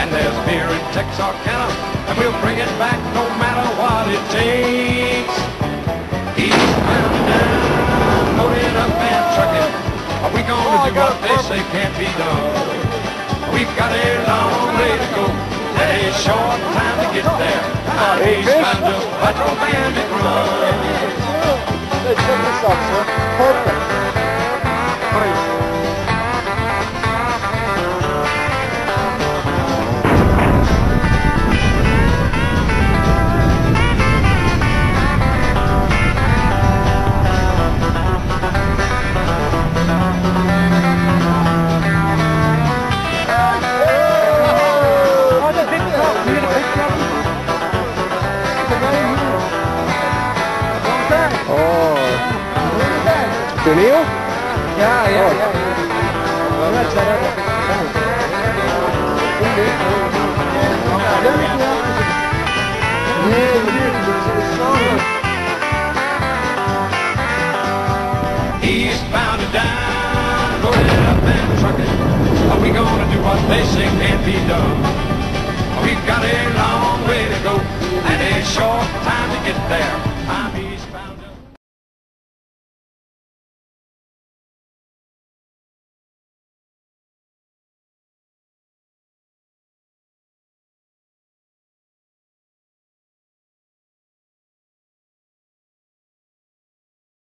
and there's beer in Texarkana, and we'll bring it back no matter what it takes. Eastbound and down, loaded up and trucking. Are we gonna oh, do what they say can't be done? We've got a long way to go, and a short time to get there. I'm eastbound to Metro Bandit Run. Hey, check this out, sir. Sunil? Yeah, yeah, yeah. Oh. Eastbound and down, loaded up and trucking. Are we gonna do what they say can't be done? We've got a long way to go and a short time to get there.